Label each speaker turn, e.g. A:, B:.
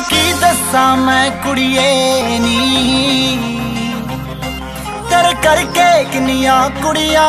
A: ਤੈਨੂੰ ਕੀ ਦੱਸਾਂ ਮੈਂ ਕੁੜੀਏ ਨੀ? ਤੇਰੇ ਕਰਕੇ ਕਿੰਨੀਆਂ ਕੁੜੀਆਂ